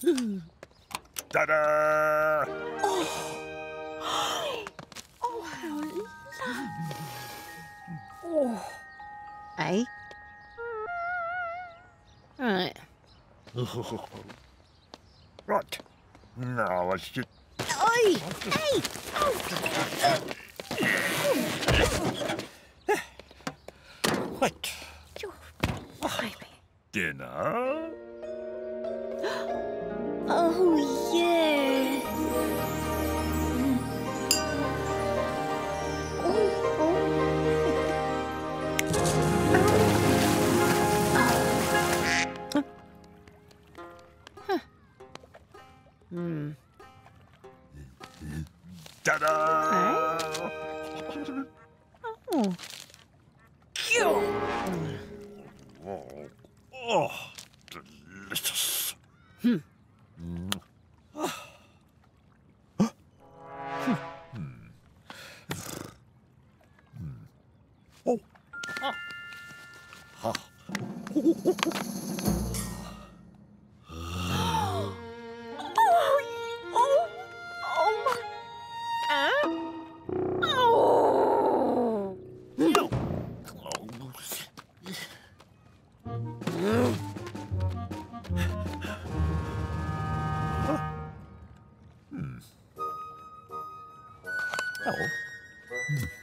Ta-da! Oh, how lovely. Oh. Eh? Right. right. Now I should. Oi! Hey! Oh! What? You're Oh, yeah. Hmm. Ta-da! Oh. Oh, oh, delicious. 嗯，啊，嗯，嗯，哦，啊，好，呼呼呼呼。Hmm. Oh. Hmm.